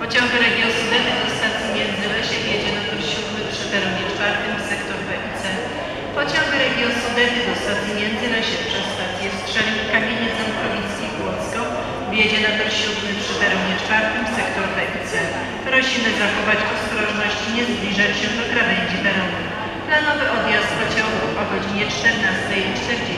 Pociąg Regio Sudety do stacji Międzylesie jedzie na tor 7 przy peronie 4 sektor BIC. Pociąg Regio Sudety do stacji Międzylesie przez stację Strzelin Kamieniec Ząbkowicki Płocko wjedzie na tor 7 przy peronie 4 sektor BIC. Prosimy zachować ostrożność i nie zbliżać się do krawędzi peronu. Planowy odjazd pociągu o godzinie 14.40.